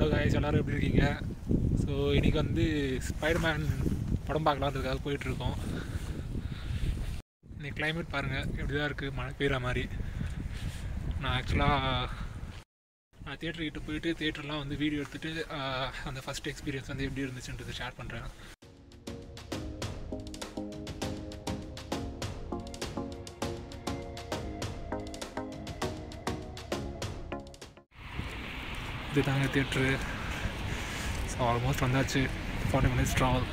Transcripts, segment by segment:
Hello guys எல்லோரும் எப்படி இருக்கீங்க? ஸோ இன்றைக்கி வந்து ஸ்பைடர்மேன் படம் பார்க்கலான்றதுக்காக போயிட்டுருக்கோம். இன்றைக்கி கிளைமேட் பாருங்கள் எப்படி தான் இருக்குது மழை பெய்கிற மாதிரி. நான் ஆக்சுவலாக நான் தேட்டர்கிட்ட போயிட்டு தேட்டர்லாம் வந்து வீடியோ எடுத்துகிட்டு அந்த ஃபஸ்ட் எக்ஸ்பீரியன்ஸ் வந்து எப்படி இருந்துச்சுன்றது ஷேர் பண்ணுறேன் இது தாங்க தேட்ரு ஸோ ஆல்மோஸ்ட் வந்தாச்சு. ஃபார்ட்டி மினிட்ஸ் ட்ராவல்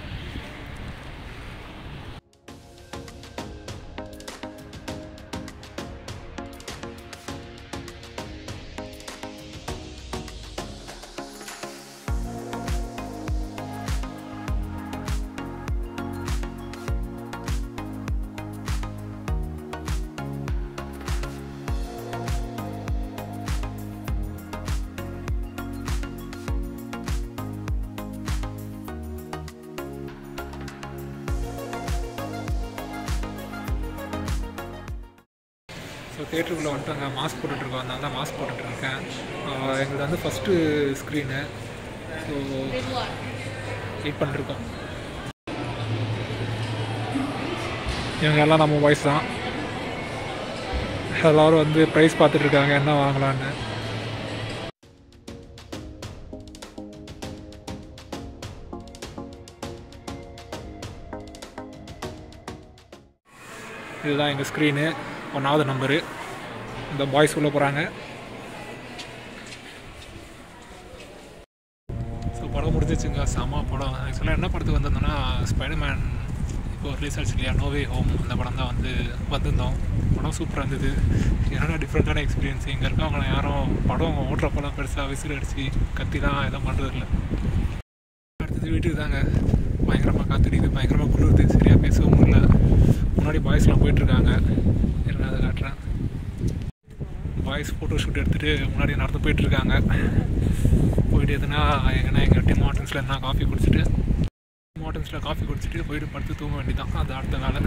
ஸோ தேட்டருக்குள்ளே வந்துட்டாங்க. மாஸ்க் போட்டுட்ருக்கோம் அதனால தான் மாஸ்க் போட்டுட்ருக்கேன் எங்களுக்கு வந்து ஃபஸ்ட்டு ஸ்க்ரீனு ஸோ வெயிட் பண்ணிருக்கோம். இவங்க எல்லாம் நம்ம வாய்ஸ் தான். எல்லோரும் வந்து ப்ரைஸ் பார்த்துட்ருக்காங்க என்ன வாங்கலான்னு இதுதான் எங்கள் ஸ்க்ரீனு ஒன்றாவது நம்பரு. இந்த பாய்ஸ் உள்ளே போகிறாங்க ஸோ படம் முடிஞ்சிச்சுங்க. செம படம். ஆக்சுவலாக என்ன படத்துக்கு வந்திருந்தோன்னா ஸ்பைடர்மேன் இப்போ ரிலீஸ் ஆச்சு இல்லையா? நோவே ஹோம் அந்த படம் தான் வந்து வந்திருந்தோம். படம் சூப்பராக இருந்தது. என்னடா டிஃப்ரெண்ட்டான எக்ஸ்பீரியன்ஸ் இங்கே இருக்கவங்க யாரும் படம் ஓட்டுறப்பெல்லாம் பெருசாக விசில் அடித்து கத்திலாம் எதுவும் பண்ணுறதில்ல அடுத்தது வீட்டுக்கு தாங்க. பயங்கரமாக காத்துடிது பயங்கரமாக குளிருது. சரியாக பேசவும் முடியல. முன்னாடி பாய்ஸ்லாம் போயிட்டுருக்காங்க பாய்ஸ் ஃபோட்டோ ஷூட் எடுத்துகிட்டு முன்னாடி நடந்து போயிட்டுருக்காங்க. போயிட்டு எதுனா எங்கன்னா எங்கள் டிம் மார்டன்ஸில் என்ன காஃபி குடிச்சிட்டு மார்டன்ஸில் காஃபி குடிச்சிட்டு போயிட்டு படுத்து தூங்க வேண்டியதான் அது அடுத்த வேலை.